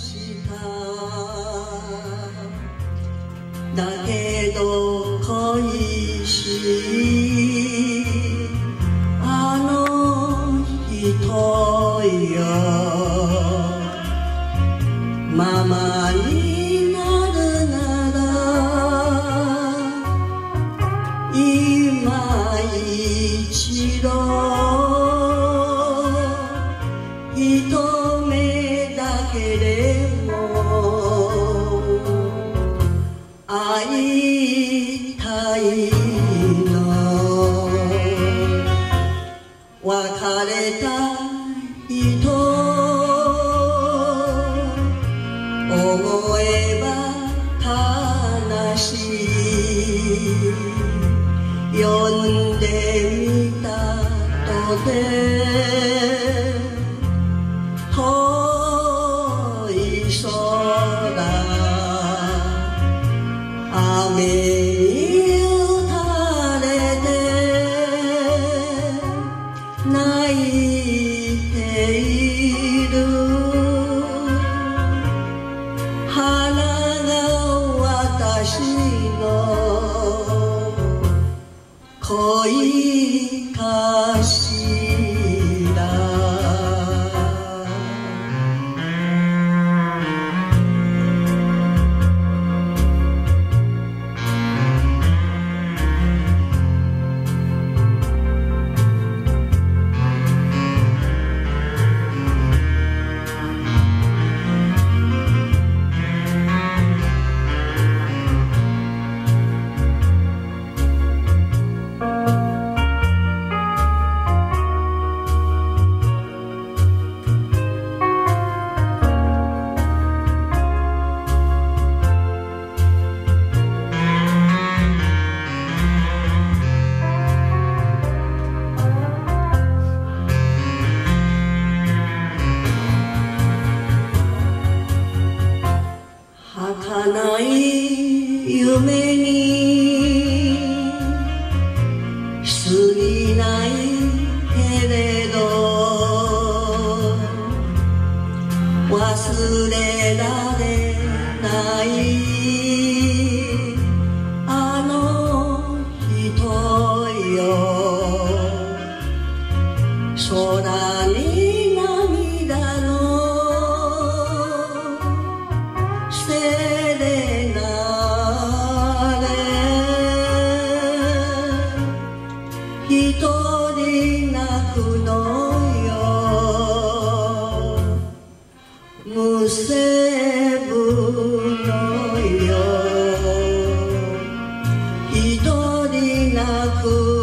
しただけど恋しいあの人よ。ママになるなら今一度れた人思えば悲しい。呼んでみたとて遠い空雨泣いている。花が私の恋かし儚い夢に過ぎないけれど忘れられないあの人よ。空一人泣くのよ。むせぶのよ。一人泣く